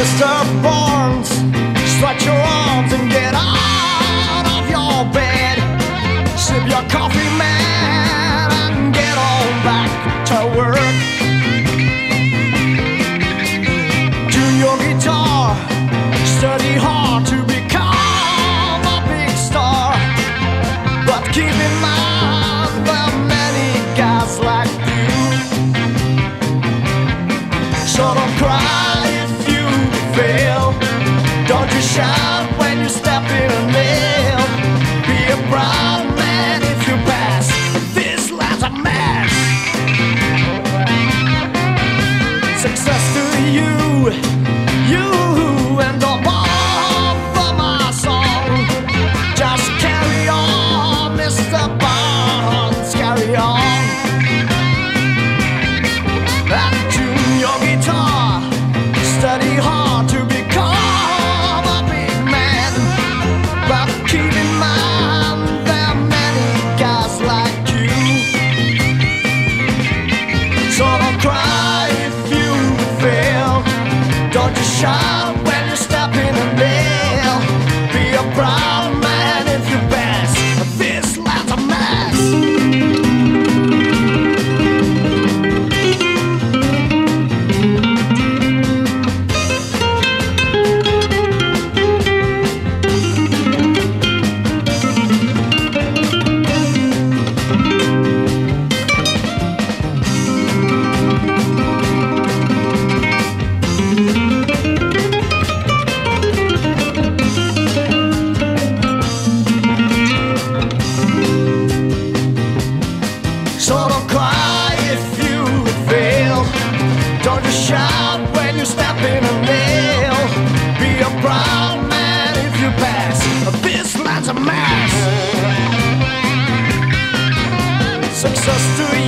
Mr. Barnes, stretch your arms and 笑。shout when you step in a nail. Be a proud man if you pass. This man's a mess. Success to you.